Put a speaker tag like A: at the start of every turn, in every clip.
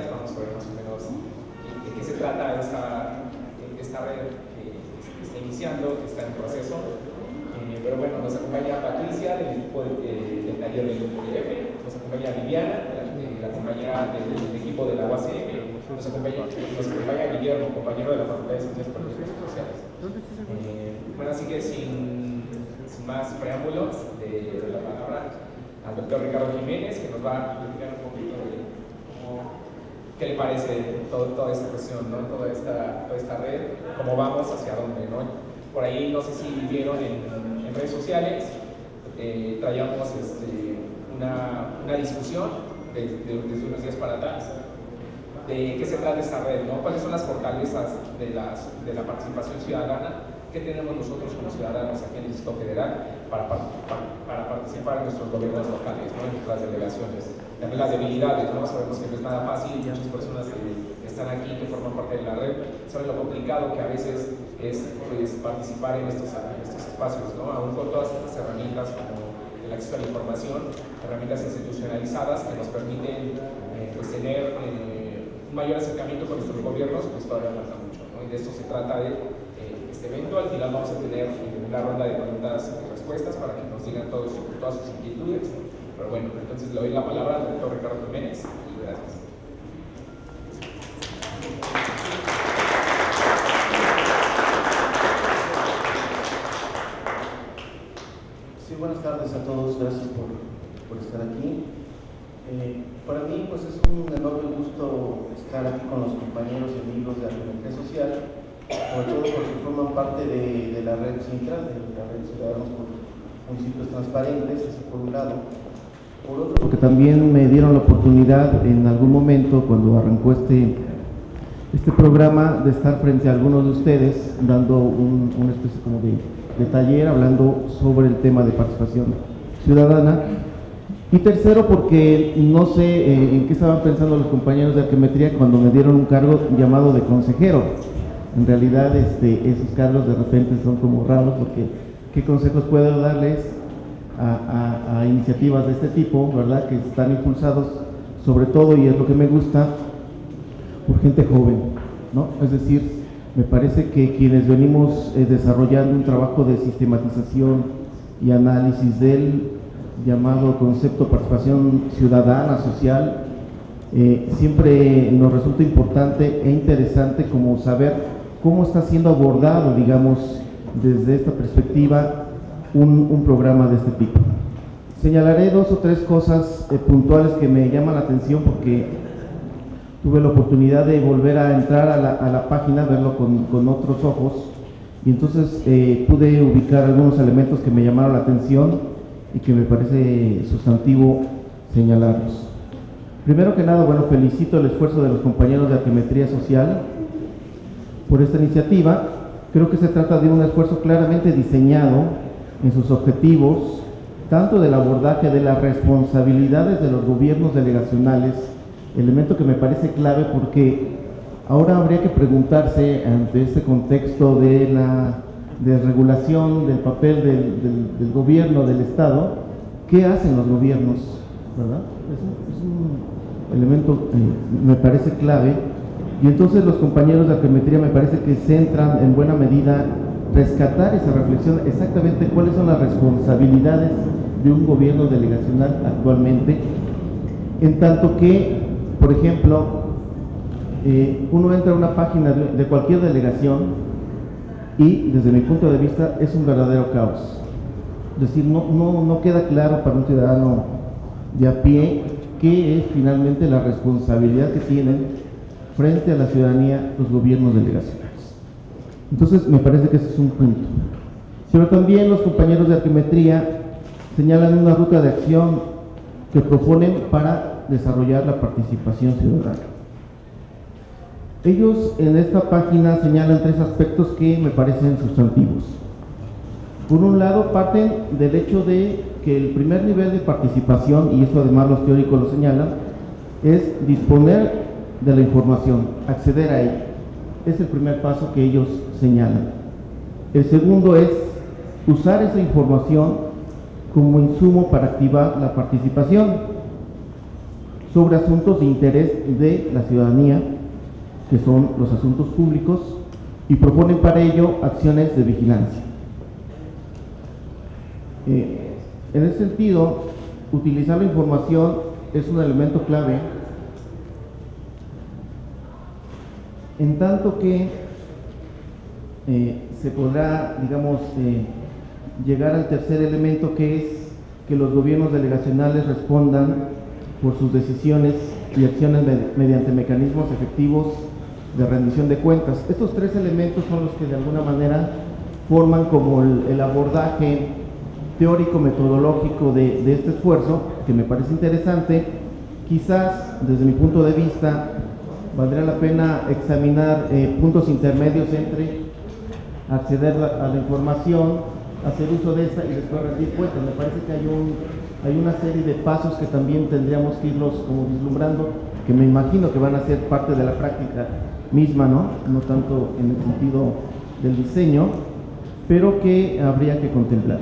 A: vamos a ver más o menos de qué se trata esta, esta red que está iniciando, que está en proceso. Eh, pero bueno, nos acompaña Patricia del equipo de, del taller del UPF, nos acompaña Viviana, la, compañera del, equipo de la UACM, nos acompaña, nos acompaña Guillermo, compañero de la Facultad de Ciencias Políticas y Sociales. Eh, bueno, así que sin, sin más preámbulos, de, de la palabra al doctor Ricardo Jiménez, que nos va a explicar un poquito de cómo, qué le parece toda esta cuestión, ¿no? toda, esta, toda esta red, cómo vamos, hacia dónde. ¿no? Por ahí, no sé si vieron en, redes sociales, eh, traíamos este, una, una, discusión desde de, de unos días para atrás de qué se trata esta red, ¿no? cuáles son las fortalezas de, las, de la participación ciudadana ¿Qué tenemos nosotros como ciudadanos aquí en el Distrito Federal para, para, para, participar en nuestros gobiernos locales, ¿no? en nuestras delegaciones? También las debilidades, ¿no? sabemos que no es nada fácil, muchas personas que están aquí, que forman parte de la red, saben lo complicado que a veces es pues, participar en estos, en estos espacios, ¿no? aún con todas estas herramientas como el acceso a la información, herramientas institucionalizadas que nos permiten eh, pues, tener eh, un mayor acercamiento con nuestros gobiernos, pues todavía falta mucho. ¿no? Y de esto se trata de Al final vamos a tener una ronda de preguntas y respuestas para que nos digan todos, todas sus inquietudes. Pero bueno, entonces le doy la palabra al doctor Ricardo Jiménez gracias.
B: Sí, buenas tardes a todos, gracias por, por estar aquí. Eh, para mí pues es un enorme gusto estar aquí con los compañeros y amigos de Comunidad Social sobre todo porque forman parte de, de la red central, de la red Ciudadanos por Municipios Transparentes, eso por un lado. Por otro, porque también me dieron la oportunidad en algún momento, cuando arrancó este, este programa, de estar frente a algunos de ustedes, dando un, una especie como de, de taller, hablando sobre el tema de participación ciudadana. Y tercero, porque no sé eh, en qué estaban pensando los compañeros de arquemetría cuando me dieron un cargo llamado de consejero en realidad este, esos cargos de repente son como raros porque qué consejos puedo darles a, iniciativas de este tipo, ¿verdad? Que están impulsados sobre todo, y es lo que me gusta, por gente joven, ¿no? Es decir, me parece que quienes venimos eh, desarrollando un trabajo de sistematización y análisis del llamado concepto participación ciudadana, social, eh, siempre nos resulta importante e interesante como saber cómo está siendo abordado, digamos, desde esta perspectiva, un, un programa de este tipo. Señalaré dos o tres cosas eh, puntuales que me llaman la atención porque tuve la oportunidad de volver a entrar a la, página, verlo con, con, otros ojos, y entonces eh, pude ubicar algunos elementos que me llamaron la atención y que me parece sustantivo señalarlos. Primero que nada, bueno, felicito el esfuerzo de los compañeros de Arquimetría Social, por esta iniciativa. Creo que se trata de un esfuerzo claramente diseñado en sus objetivos, tanto del abordaje de las responsabilidades de los gobiernos delegacionales, elemento que me parece clave porque ahora habría que preguntarse ante este contexto de la desregulación del papel del, gobierno, del Estado, ¿qué hacen los gobiernos? es un elemento, eh, me parece clave y entonces los compañeros de arqueometría me parece que centran en buena medida rescatar esa reflexión exactamente cuáles son las responsabilidades de un gobierno delegacional actualmente, en tanto que, por ejemplo, eh, uno entra a una página de, cualquier delegación y desde mi punto de vista es un verdadero caos. Es decir, no, no, no queda claro para un ciudadano de a pie qué es finalmente la responsabilidad que tienen frente a la ciudadanía los gobiernos delegacionales. Entonces, me parece que ese es un punto. Pero también los compañeros de arquimetría señalan una ruta de acción que proponen para desarrollar la participación ciudadana. Ellos en esta página señalan tres aspectos que me parecen sustantivos. Por un lado, parten del hecho de que el primer nivel de participación, y eso además los teóricos lo señalan, es disponer de la información, acceder a ella. Es el primer paso que ellos señalan. El segundo es usar esa información como insumo para activar la participación. sobre asuntos de interés de la ciudadanía, que son los asuntos públicos, y proponen para ello acciones de vigilancia. Eh, en ese sentido, utilizar la información es un elemento clave, en tanto que eh, se podrá, digamos, eh, llegar al tercer elemento que es que los gobiernos delegacionales respondan por sus decisiones y acciones mediante mecanismos efectivos de rendición de cuentas. Estos tres elementos son los que de alguna manera forman como el, abordaje teórico-metodológico de, este esfuerzo, que me parece interesante. Quizás, desde mi punto de vista, valdría la pena examinar eh, puntos intermedios entre acceder a la información, hacer uso de esta y después rendir cuentas. Me parece que hay, un, hay una serie de pasos que también tendríamos que irlos como vislumbrando, que me imagino que van a ser parte de la práctica misma, ¿no? No tanto en el sentido del diseño, pero que habría que contemplar.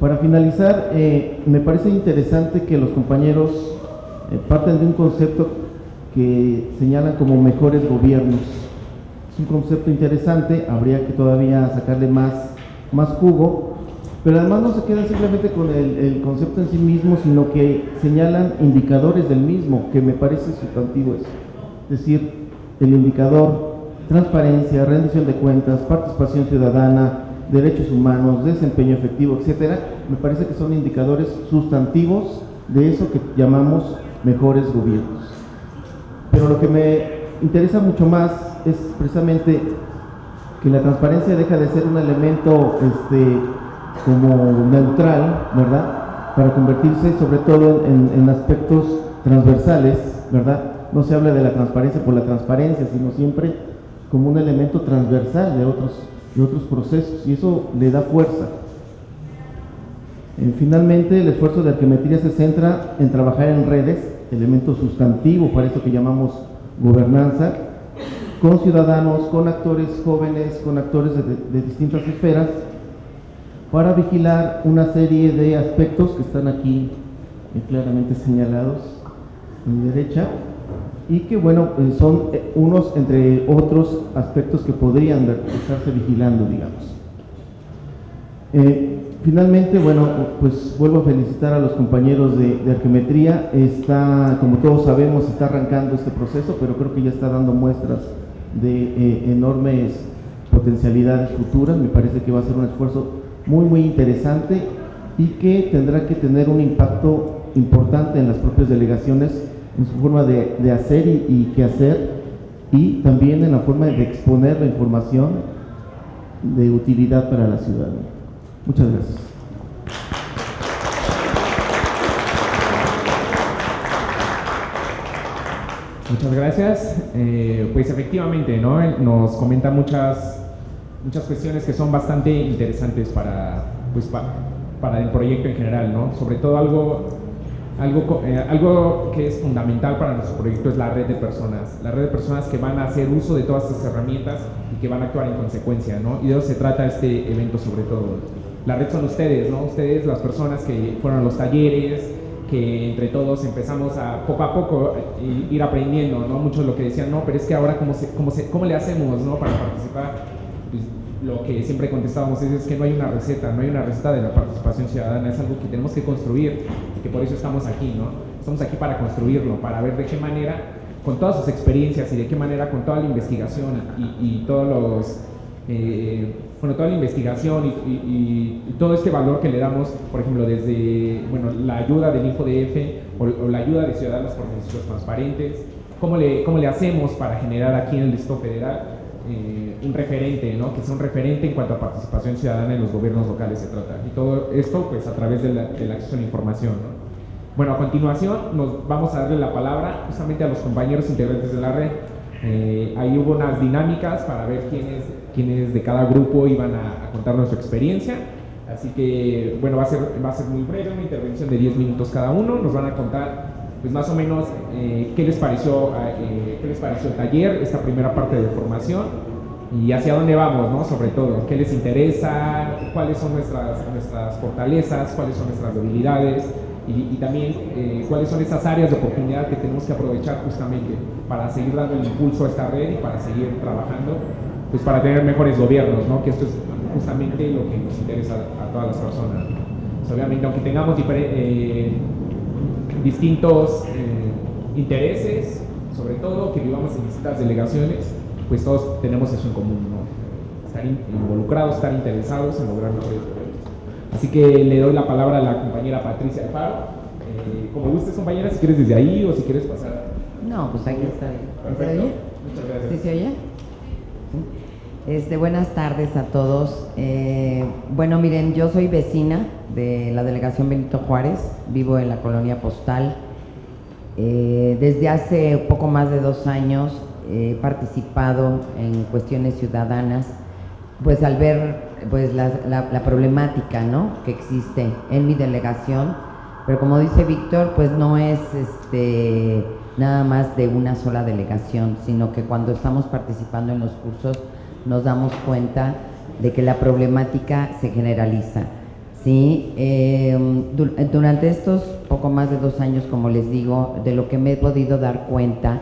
B: Para finalizar, eh, me parece interesante que los compañeros eh, parten de un concepto que señalan como mejores gobiernos. Es un concepto interesante, habría que todavía sacarle más, más jugo, pero además no se queda simplemente con el, el, concepto en sí mismo, sino que señalan indicadores del mismo, que me parece sustantivo eso. Es decir, el indicador transparencia, rendición de cuentas, participación ciudadana, derechos humanos, desempeño efectivo, etcétera, me parece que son indicadores sustantivos de eso que llamamos mejores gobiernos. Pero lo que me interesa mucho más es precisamente que la transparencia deja de ser un elemento este, como neutral, ¿verdad? Para convertirse sobre todo en, aspectos transversales, ¿verdad? no se habla de la transparencia por la transparencia, sino siempre como un elemento transversal de otros, de otros procesos y eso le da fuerza. Eh, finalmente, el esfuerzo de arquemetría se centra en trabajar en redes, elemento sustantivo para eso que llamamos gobernanza, con ciudadanos, con actores jóvenes, con actores de, distintas esferas, para vigilar una serie de aspectos que están aquí eh, claramente señalados a mi derecha, y que bueno, eh, son eh, unos entre otros aspectos que podrían estarse vigilando, digamos. Finalmente, bueno, pues vuelvo a felicitar a los compañeros de, de, Arquimetría. Está, como todos sabemos, está arrancando este proceso, pero creo que ya está dando muestras de enormes potencialidades futuras. Me parece que va a ser un esfuerzo muy, muy interesante y que tendrá que tener un impacto importante en las propias delegaciones en su forma de, hacer y, qué hacer, y también en la forma de exponer la información de utilidad para la ciudadanía. Muchas gracias.
A: Muchas gracias. Eh, pues efectivamente, ¿no? Nos comenta muchas, muchas cuestiones que son bastante interesantes para, pues, para, para el proyecto en general, ¿no? Sobre todo algo algo, eh, algo que es fundamental para nuestro proyecto es la red de personas, la red de personas que van a hacer uso de todas estas herramientas y que van a actuar en consecuencia, ¿no? Y de eso se trata este evento sobre todo. La red son ustedes, ¿no? Ustedes, las personas que fueron a los talleres, que entre todos empezamos a poco a poco eh, ir aprendiendo, ¿no? Muchos lo que decían, no, pero es que ahora cómo, se, cómo, se, cómo le hacemos, ¿no? Para participar. Pues, lo que siempre contestábamos es, que no hay una receta, no hay una receta de la participación ciudadana, es algo que tenemos que construir que por eso estamos aquí, ¿no? Estamos aquí para construirlo, para ver de qué manera, con todas sus experiencias y de qué manera con toda la investigación y, todos los... Eh, bueno, toda la investigación y, todo este valor que le damos, por ejemplo, desde bueno, la ayuda del InfoDF o, o la ayuda de Ciudadanos por Servicios Transparentes, ¿cómo le, cómo le hacemos para generar aquí en el Distrito Federal eh, un referente, ¿no? que sea un referente en cuanto a participación ciudadana en los gobiernos locales se trata. Y todo esto pues a través del, acceso a la información. Bueno, a continuación nos vamos a darle la palabra justamente a los compañeros integrantes de la red. Eh, ahí hubo unas dinámicas para ver quiénes, quiénes de cada grupo iban a, contarnos su experiencia. Así que, bueno, va a, ser, va a ser muy breve, una intervención de 10 minutos cada uno. Nos van a contar pues más o menos eh, qué, les pareció, eh, qué les pareció el taller, esta primera parte de formación y hacia dónde vamos, ¿no? Sobre todo, qué les interesa, cuáles son nuestras, nuestras fortalezas, cuáles son nuestras debilidades y, también eh, cuáles son esas áreas de oportunidad que tenemos que aprovechar justamente para seguir dando el impulso a esta red y para seguir trabajando, pues para tener mejores gobiernos, ¿no? que esto es justamente lo que nos interesa a todas las personas. Pues, obviamente, aunque tengamos eh, distintos eh, intereses, sobre todo que vivamos en distintas delegaciones, pues todos tenemos eso en común, ¿no? estar involucrados, estar interesados en lograr mejores Así que le doy la palabra a la compañera Patricia Alfaro. Eh, como gustes, compañera, si quieres desde ahí o si quieres pasar.
C: No, pues aquí está bien.
A: Perfecto. Muchas gracias.
C: ¿Sí se oye? Este, buenas tardes a todos. Eh, bueno, miren, yo soy vecina de la delegación Benito Juárez, vivo en la colonia postal. Eh, desde hace poco más de dos años he participado en cuestiones ciudadanas, pues al ver pues la, la, problemática ¿no? que existe en mi delegación, pero como dice Víctor, pues no es este, nada más de una sola delegación, sino que cuando estamos participando en los cursos nos damos cuenta de que la problemática se generaliza. ¿sí? Em, durante estos poco más de dos años, como les digo, de lo que me he podido dar cuenta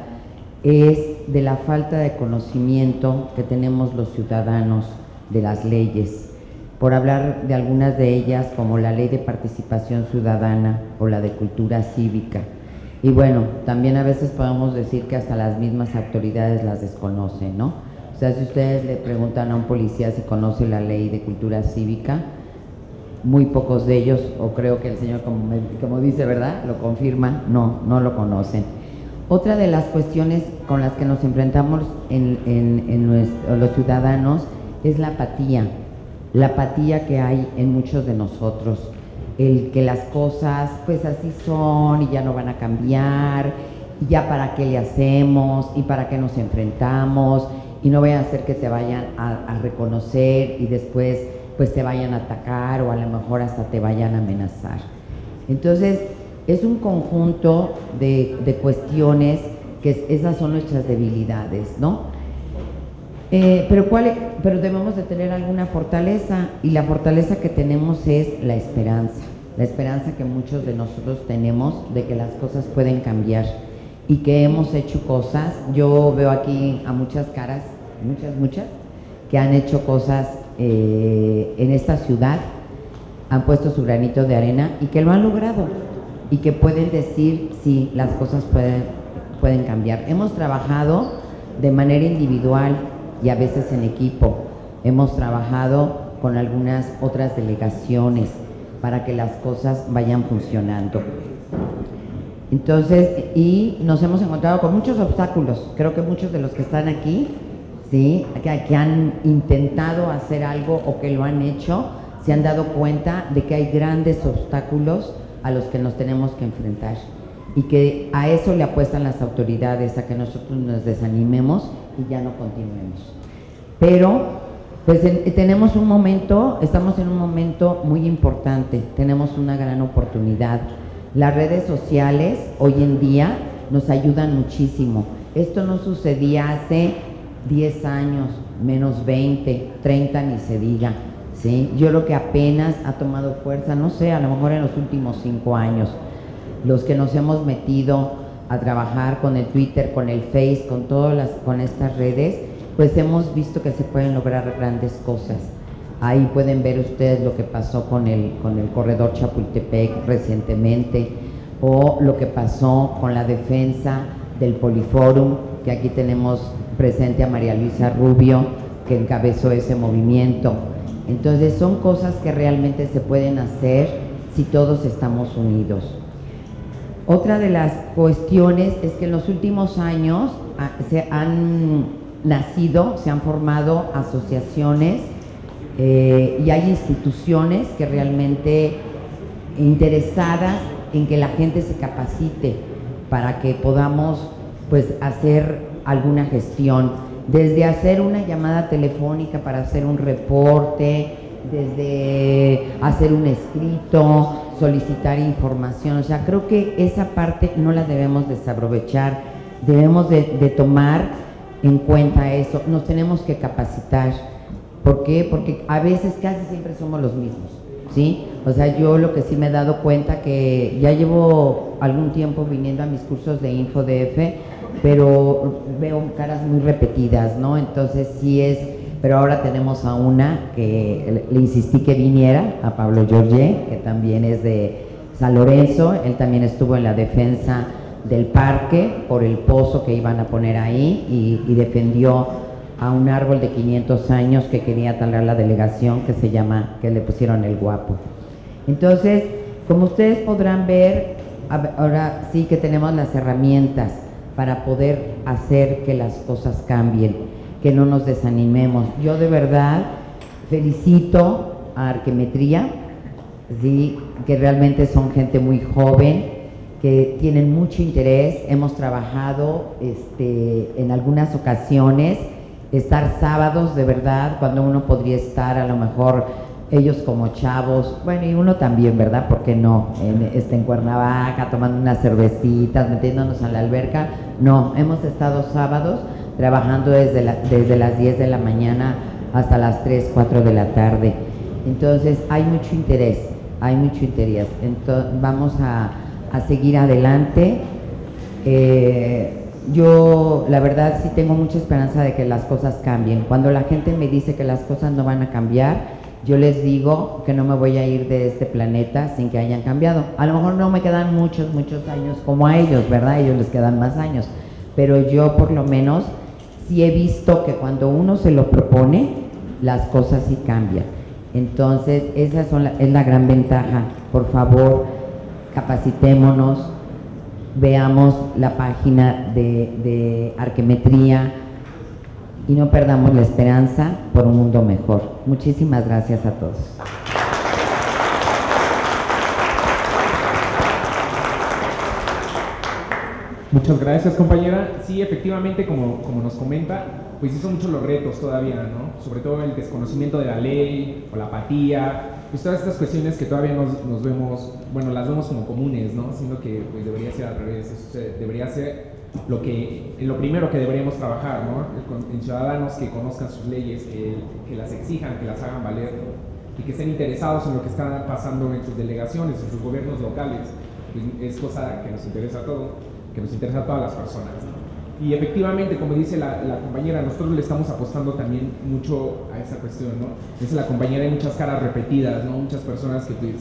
C: es de la falta de conocimiento que tenemos los ciudadanos de las leyes, por hablar de algunas de ellas como la ley de participación ciudadana o la de cultura cívica. Y bueno, también a veces podemos decir que hasta las mismas autoridades las desconocen, ¿no? O sea, si ustedes le preguntan a un policía si conoce la ley de cultura cívica, muy pocos de ellos, o creo que el señor, como, como dice, ¿verdad? Lo confirma, no, no lo conocen. Otra de las cuestiones con las que nos enfrentamos en, en los ciudadanos es la apatía, la apatía que hay en muchos de nosotros, el que las cosas pues así son y ya no van a cambiar, y ya para qué le hacemos y para qué nos enfrentamos y no vayan a hacer que te vayan a, reconocer y después pues te vayan a atacar o a lo mejor hasta te vayan a amenazar. Entonces es un conjunto de, de cuestiones que esas son nuestras debilidades, ¿no? Eh, pero, ¿cuál, e-? pero debemos de tener alguna fortaleza y la fortaleza que tenemos es la esperanza, la esperanza que muchos de nosotros tenemos de que las cosas pueden cambiar y que hemos hecho cosas. Yo veo aquí a muchas caras, muchas, muchas, que han hecho cosas eh, en esta ciudad, han puesto su granito de arena y que lo han logrado y que pueden decir si las cosas pueden, pueden cambiar. Hemos trabajado de manera individual, y a veces en equipo. Hemos trabajado con algunas otras delegaciones para que las cosas vayan funcionando. Entonces, y nos hemos encontrado con muchos obstáculos. Creo que muchos de los que están aquí, ¿sí? que, que han intentado hacer algo o que lo han hecho, se han dado cuenta de que hay grandes obstáculos a los que nos tenemos que enfrentar y que a eso le apuestan las autoridades, a que nosotros nos desanimemos y ya no continuemos. Pero pues tenemos un momento, estamos en un momento muy importante, tenemos una gran oportunidad. Las redes sociales hoy en día nos ayudan muchísimo. Esto no sucedía hace 10 años, menos 20, 30 ni se diga. ¿sí? Yo lo que apenas ha tomado fuerza, no sé, a lo mejor en los últimos 5 años, los que nos hemos metido a trabajar con el Twitter, con el Face, con todas las, con estas redes, pues hemos visto que se pueden lograr grandes cosas. Ahí pueden ver ustedes lo que pasó con el, con el corredor Chapultepec recientemente o lo que pasó con la defensa del Poliforum, que aquí tenemos presente a María Luisa Rubio, que encabezó ese movimiento. Entonces son cosas que realmente se pueden hacer si todos estamos unidos. Otra de las cuestiones es que en los últimos años ah, se han nacido, se han formado asociaciones eh, y hay instituciones que realmente interesadas en que la gente se capacite para que podamos pues hacer alguna gestión, desde hacer una llamada telefónica para hacer un reporte, desde hacer un escrito, solicitar información, o sea, creo que esa parte no la debemos desaprovechar, debemos de tomar en cuenta eso, nos tenemos que capacitar. ¿Por qué? Porque a veces casi siempre somos los mismos. ¿sí? O sea, yo lo que sí me he dado cuenta que ya llevo algún tiempo viniendo a mis cursos de InfoDF, pero veo caras muy repetidas, ¿no? Entonces sí es, pero ahora tenemos a una que le insistí que viniera, a Pablo Giorgé, que también es de San Lorenzo, él también estuvo en la defensa del parque por el pozo que iban a poner ahí y, defendió a un árbol de 500 años que quería talar la delegación que se llama, que le pusieron el guapo. Entonces, como ustedes podrán ver, ahora sí que tenemos las herramientas para poder hacer que las cosas cambien, que no nos desanimemos. Yo de verdad felicito a Arquemetría, ¿sí? que realmente son gente muy joven, que tienen mucho interés. Hemos trabajado este, en algunas ocasiones, estar sábados de verdad, cuando uno podría estar a lo mejor ellos como chavos, bueno, y uno también, ¿verdad? Porque no? En, este, en Cuernavaca, tomando unas cervecitas, metiéndonos a la alberca. No, hemos estado sábados trabajando desde, la, desde las 10 de la mañana hasta las 3, 4 de la tarde. Entonces, hay mucho interés, hay mucho interés. Entonces, vamos a, a seguir adelante. Eh, yo, la verdad, sí tengo mucha esperanza de que las cosas cambien. Cuando la gente me dice que las cosas no van a cambiar, yo les digo que no me voy a ir de este planeta sin que hayan cambiado. A lo mejor no me quedan muchos, muchos años como a ellos, ¿verdad? Ellos les quedan más años. Pero yo por lo menos sí he visto que cuando uno se lo propone, las cosas sí cambian. Entonces, esa es la gran ventaja. Por favor, capacitémonos, veamos la página de, de arquemetría, y no perdamos la esperanza por un mundo mejor. Muchísimas gracias a todos.
A: Muchas gracias compañera. Sí, efectivamente, como, como nos comenta, pues sí son muchos los retos todavía, ¿no? Sobre todo el desconocimiento de la ley o la apatía, pues todas estas cuestiones que todavía nos, vemos, bueno, las vemos como comunes, ¿no? Siendo que pues debería ser al revés, debería ser lo, que, lo primero que deberíamos trabajar, ¿no? En ciudadanos que conozcan sus leyes, que, que, las exijan, que las hagan valer y que estén interesados en lo que está pasando en sus delegaciones, en sus gobiernos locales. Pues, es cosa que nos interesa a todos, que nos interesa a todas las personas. Y efectivamente, como dice la, la, compañera, nosotros le estamos apostando también mucho a esa cuestión, ¿no? Dice la compañera, hay muchas caras repetidas, ¿no? Muchas personas que pues,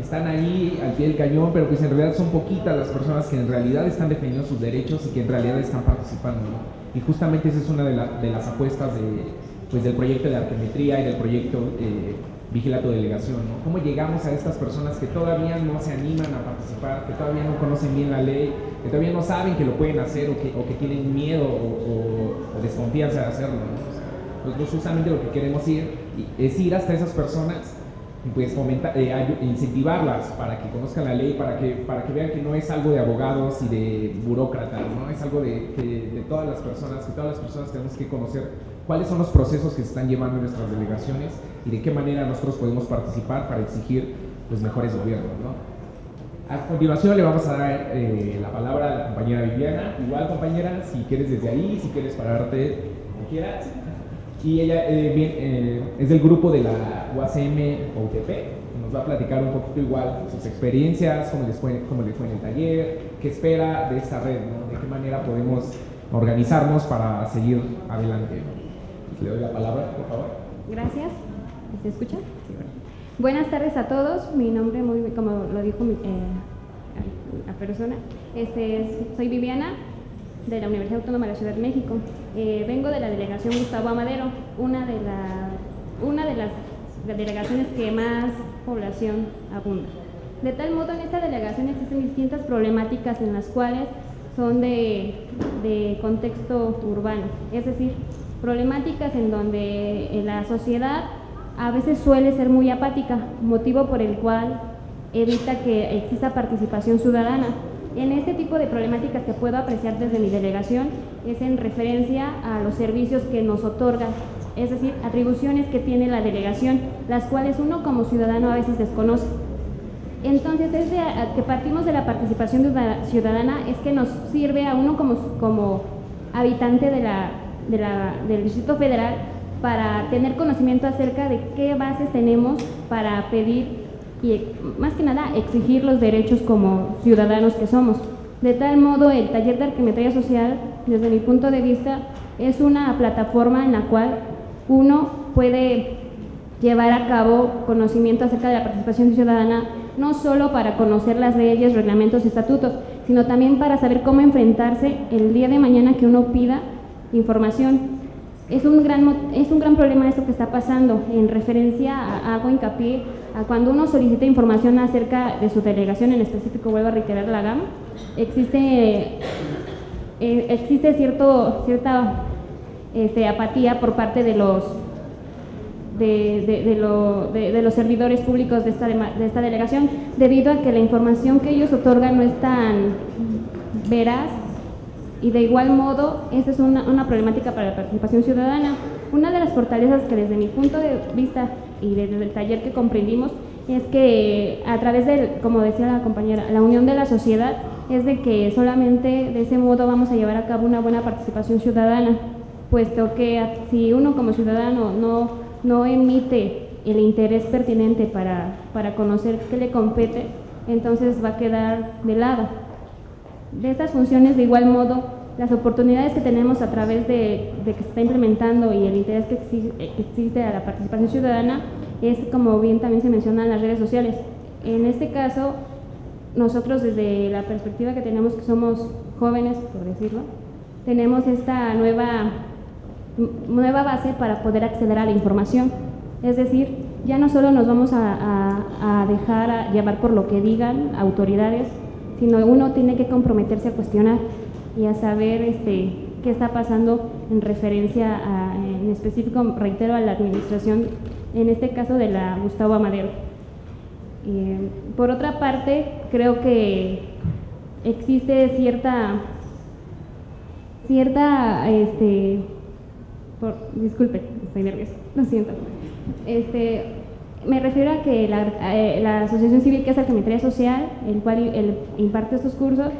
A: están ahí al pie del cañón, pero pues en realidad son poquitas las personas que en realidad están defendiendo sus derechos y que en realidad están participando. Y justamente esa es una de, de las apuestas de, pues, del proyecto de arquemetría y del proyecto eh, Vigila tu delegación. ¿no? ¿Cómo llegamos a estas personas que todavía no se animan a participar, que todavía no conocen bien la ley, que todavía no saben que lo pueden hacer o que, o que tienen miedo o, desconfianza de hacerlo? ¿no? Justamente lo que queremos ir es ir hasta esas personas pues eh, incentivarlas para que conozcan la ley, para que, para que vean que no es algo de abogados y de burócratas, ¿no? es algo de, de, todas las personas, que todas las personas tenemos que conocer cuáles son los procesos que se están llevando en nuestras delegaciones y de qué manera nosotros podemos participar para exigir los mejores gobiernos. ¿no? A continuación le vamos a dar eh, la palabra a la compañera Viviana. Igual compañera, si quieres desde ahí, si quieres pararte como quieras y ella eh, eh, es del grupo de la UACM UTP. Nos va a platicar un poquito igual sus experiencias, cómo les fue, cómo les fue en el taller, qué espera de esta red, de qué manera podemos organizarnos para seguir adelante. Le doy la palabra, por favor.
D: Gracias. ¿Se escucha? Buenas tardes a todos. Mi nombre, muy, como lo dijo eh, la persona, este, soy Viviana de la Universidad Autónoma de la Ciudad de México. Eh, vengo de la delegación Gustavo Amadero, una de, la, una de las delegaciones que más población abunda. De tal modo, en esta delegación existen distintas problemáticas en las cuales son de, de contexto urbano, es decir, problemáticas en donde la sociedad a veces suele ser muy apática, motivo por el cual evita que exista participación ciudadana. En este tipo de problemáticas que puedo apreciar desde mi delegación es en referencia a los servicios que nos otorgan, es decir, atribuciones que tiene la delegación, las cuales uno como ciudadano a veces desconoce. Entonces, es de, que partimos de la participación ciudadana es que nos sirve a uno como, como habitante de del Distrito Federal para tener conocimiento acerca de qué bases tenemos para pedir y más que nada exigir los derechos como ciudadanos que somos. De tal modo, el taller de arquimetría social, desde mi punto de vista, es una plataforma en la cual uno puede llevar a cabo conocimiento acerca de la participación ciudadana, no solo para conocer las leyes, reglamentos y estatutos, sino también para saber cómo enfrentarse el día de mañana que uno pida información. Es un gran, es un gran problema esto que está pasando. En referencia, a, hago hincapié cuando uno solicita información acerca de su delegación, en específico, vuelvo a reiterar la gama, existe, eh, existe cierto, cierta este, apatía por parte de los de, los servidores públicos de esta, de esta delegación, debido a que la información que ellos otorgan no es tan veraz y de igual modo esa es una, una problemática para la participación ciudadana. Una de las fortalezas que desde mi punto de vista y desde el taller que comprendimos es que a través de, como decía la compañera, la unión de la sociedad es de que solamente de ese modo vamos a llevar a cabo una buena participación ciudadana, puesto que si uno como ciudadano no no emite el interés pertinente para, para conocer qué le compete, entonces va a quedar de lado. De estas funciones, de igual modo, las oportunidades que tenemos a través de, que se está implementando y el interés que existe, a la participación ciudadana es, como bien también se menciona en las redes sociales. En este caso, nosotros desde la perspectiva que tenemos, que somos jóvenes, por decirlo, tenemos esta nueva nueva base para poder acceder a la información. Es decir, ya no solo nos vamos a, dejar llevar por lo que digan autoridades, sino uno tiene que comprometerse a cuestionar y a saber este, qué está pasando en referencia a, en específico, reitero, a la administración, en este caso de la Gustavo Amadero. por otra parte, creo que existe cierta, cierta este, disculpe, estoy nerviosa, lo siento. Este, me refiero a que eh, la, Asociación Civil que hace Arqueometría Social, el cual el, imparte estos cursos,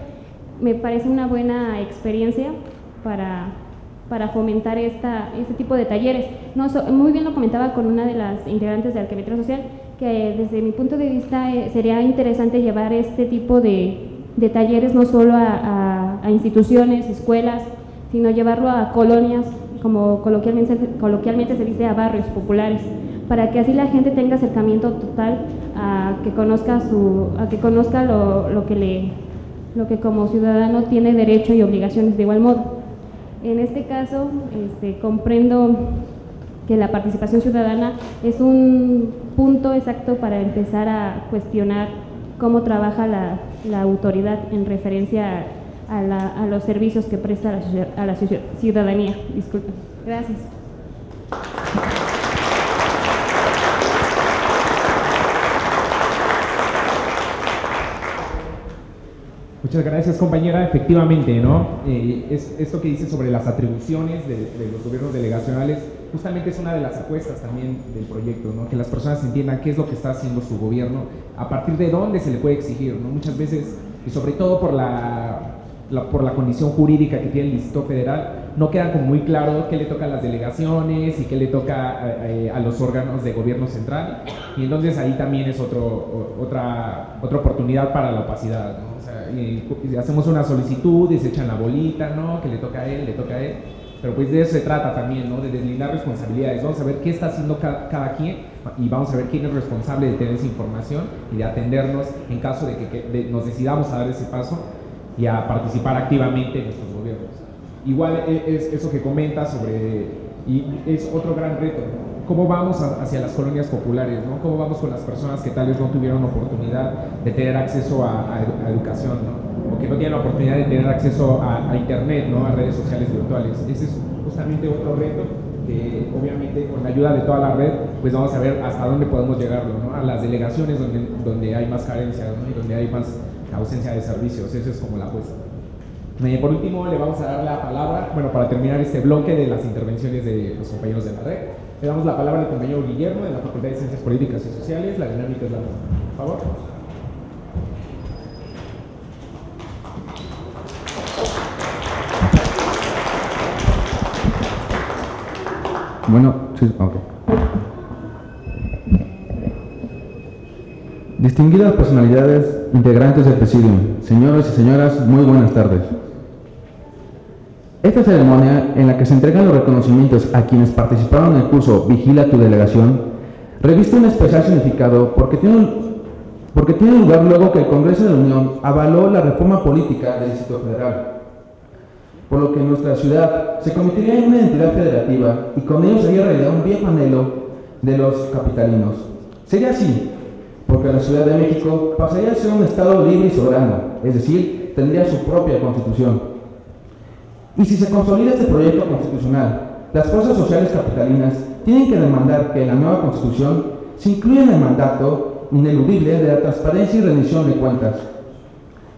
D: me parece una buena experiencia para, para fomentar esta, este tipo de talleres. No, muy bien lo comentaba con una de las integrantes de Arqueometría Social, que desde mi punto de vista eh, sería interesante llevar este tipo de, de talleres no solo a, a instituciones, escuelas, sino llevarlo a colonias como coloquialmente, coloquialmente se dice, a barrios populares, para que así la gente tenga acercamiento total a que conozca, su, a que conozca lo, lo, que le, lo que como ciudadano tiene derecho y obligaciones de igual modo. En este caso, este, comprendo que la participación ciudadana es un punto exacto para empezar a cuestionar cómo trabaja la, la autoridad en referencia a a, los servicios que presta a la, ciudadanía. Disculpen. Gracias.
A: Muchas gracias, compañera. Efectivamente, ¿no? Eh, es, esto que dice sobre las atribuciones de, los gobiernos delegacionales, justamente es una de las apuestas también del proyecto, ¿no? Que las personas entiendan qué es lo que está haciendo su gobierno, a partir de dónde se le puede exigir, ¿no? Muchas veces, y sobre todo por la por la condición jurídica que tiene el Distrito Federal, no queda como muy claro qué le toca a las delegaciones y qué le toca eh, a, los órganos de gobierno central. Y entonces ahí también es otro, otra, otra oportunidad para la opacidad. Hacemos una solicitud y se echan la bolita, ¿no? que le toca a él, le toca a él. Pero pues de eso se trata también, ¿no? de deslindar responsabilidades. Vamos a ver qué está haciendo cada, quien y vamos a ver quién es responsable de tener esa información y de atendernos en caso de que nos decidamos a dar ese paso y a participar activamente en nuestros gobiernos. Igual e, es eso que comenta sobre, y es otro gran reto, cómo vamos hacia las colonias populares, ¿no? cómo vamos con las personas que tal vez no tuvieron oportunidad de tener acceso a, educación, ¿no? o que no tienen la oportunidad de tener acceso a, Internet, ¿no? a redes sociales virtuales. Ese es justamente otro reto que obviamente con la ayuda de toda la red, pues vamos a ver hasta dónde podemos llegarlo, ¿no? a las delegaciones donde, donde hay más carencias ¿no? y donde hay más ausencia de servicios, eso es como la apuesta. Por último, le vamos a dar la palabra, bueno, para terminar este bloque de las intervenciones de los compañeros de la red, le damos la palabra al compañero Guillermo de la Facultad de Ciencias Políticas y Sociales, la dinámica es la misma. Por favor.
E: Bueno, sí, ok. Distinguidas personalidades integrantes del Presidium, señoras y señoras, muy buenas tardes. Esta ceremonia, en la que se entregan los reconocimientos a quienes participaron en el curso Vigila tu delegación, reviste un especial significado porque tiene, porque tiene lugar luego que el Congreso de la Unión avaló la reforma política del Distrito Federal, por lo que nuestra ciudad se convertiría en una entidad federativa y con ello sería realidad un viejo anhelo de los capitalinos. Sería así, porque la Ciudad de México pasaría a ser un Estado libre y soberano, es decir, tendría su propia constitución. Y si se consolida este proyecto constitucional, las fuerzas sociales capitalinas tienen que demandar que en la nueva constitución se incluya en el mandato ineludible de la transparencia y rendición de cuentas,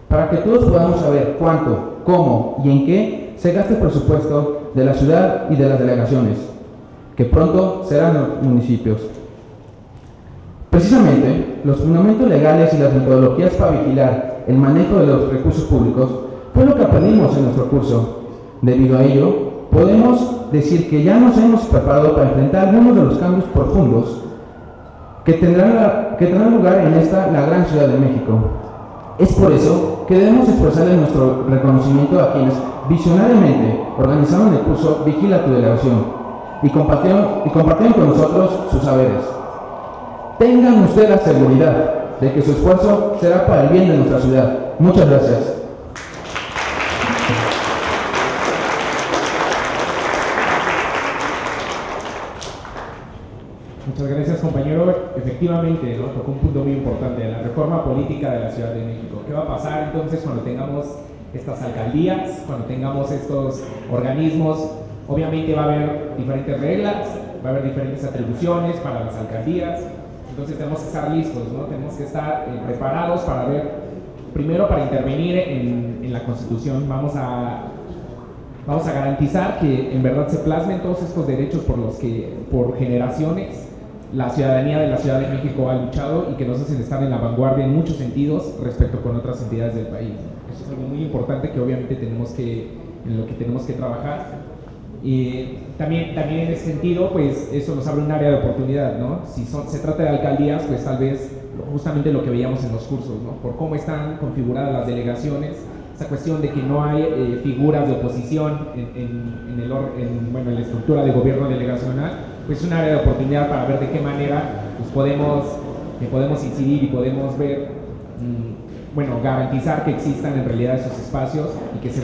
E: para que todos podamos saber cuánto, cómo y en qué se gasta el presupuesto de la ciudad y de las delegaciones, que pronto serán los municipios. Precisamente, los fundamentos legales y las metodologías para vigilar el manejo de los recursos públicos fue lo que aprendimos en nuestro curso. Debido a ello, podemos decir que ya nos hemos preparado para enfrentar algunos de los cambios profundos que tendrán, lugar en esta, la gran Ciudad de México. Es por eso que debemos expresarle nuestro reconocimiento a quienes visionariamente organizaron el curso Vigila tu delegación y compartieron, y compartieron con nosotros sus saberes. Tengan ustedes la seguridad de que su esfuerzo será para el bien de nuestra ciudad. Muchas gracias.
A: Muchas gracias compañero. Efectivamente, ¿no? tocó un punto muy importante, la reforma política de la Ciudad de México. ¿Qué va a pasar entonces cuando tengamos estas alcaldías, cuando tengamos estos organismos? Obviamente va a haber diferentes reglas, va a haber diferentes atribuciones para las alcaldías, entonces tenemos que estar listos, ¿no? tenemos que estar eh, preparados para ver, primero para intervenir en, en la Constitución, vamos a vamos a garantizar que en verdad se plasmen todos estos derechos por los que por generaciones la ciudadanía de la Ciudad de México ha luchado y que nos hacen estar en la vanguardia en muchos sentidos respecto con otras entidades del país. Eso es algo muy importante que obviamente tenemos que, en lo que tenemos que trabajar. Y también, también en ese sentido, pues eso nos abre un área de oportunidad, ¿no? Si son, se trata de alcaldías, pues tal vez justamente lo que veíamos en los cursos, ¿no? Por cómo están configuradas las delegaciones, esa cuestión de que no hay eh, figuras de oposición en, en, en el, en, bueno, en la estructura de gobierno delegacional, pues es un área de oportunidad para ver de qué manera pues, podemos, podemos incidir y podemos ver, mmm, bueno, garantizar que existan en realidad esos espacios y que se,